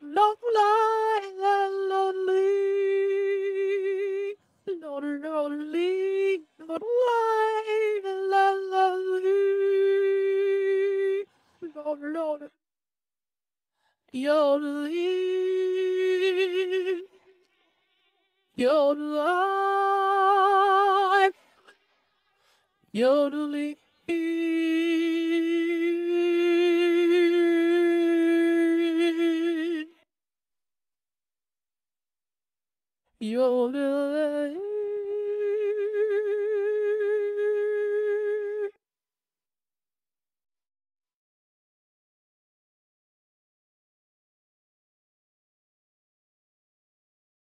Lonely, lonely, lonely, lonely, lonely, yodeling, your life, yodeling. Your little